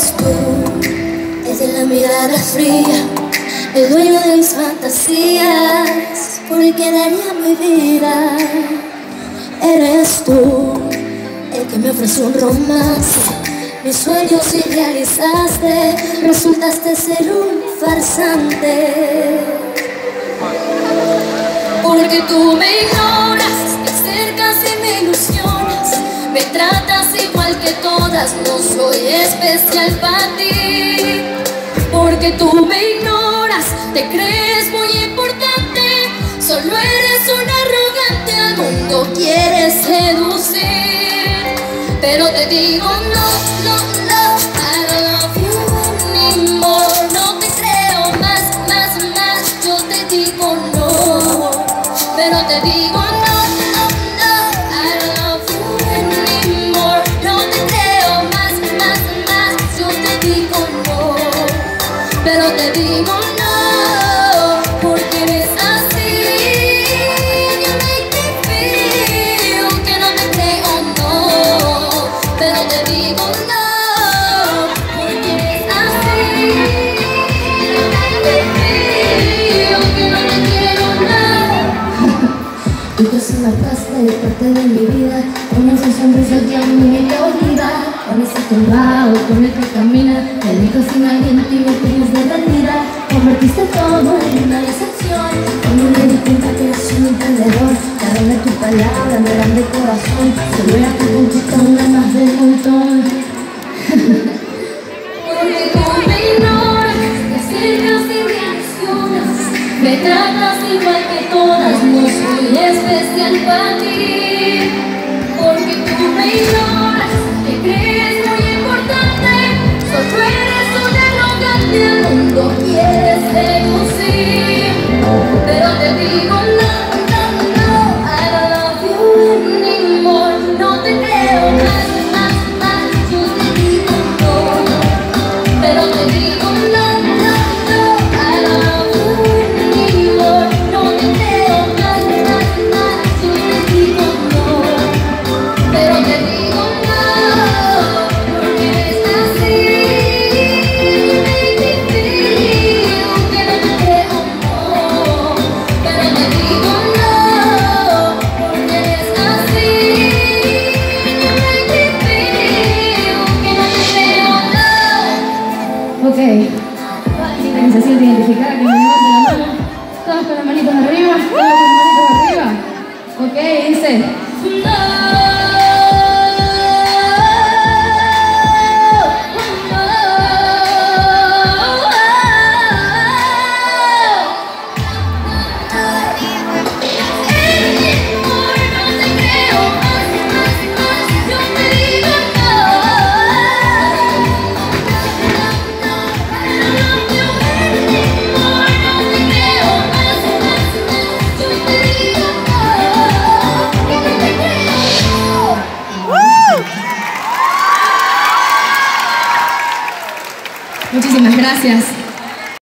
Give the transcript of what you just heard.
Eres tú, el de la mirada fría, el dueño de mis fantasías, por el que daría mi vida. Eres tú, el que me ofreció un romance, mis sueños realizaste, resultaste ser un farsante. Porque tú me ignoras, no soy especial para ti. Porque tú me ignoras, te crees muy importante, solo eres un arrogante, al mundo quieres seducir. Pero te digo no, no, no, I don't love you anymore. No te creo más, más, más, yo te digo no. Pero te digo Pasta y parte de mi vida. Con esa sonrisa que a mí me te olvida Con ese tumbao con el que camina Me dejas sin aliento y me tienes derretida. Convertiste todo en una decepción. Cuando me di cuenta que eres un emprendedor. De tu palabra me dan de corazón. Solo era tu conquista una más del montón. Porque tú me ignoras, te acercas y ilusionas Me tratas especial para ti Ok, ¿alguien se siente identificada? Que me levante la mano. Todos con las manitos arriba, todos con las manitos arriba. Ok, dice. Muchísimas gracias.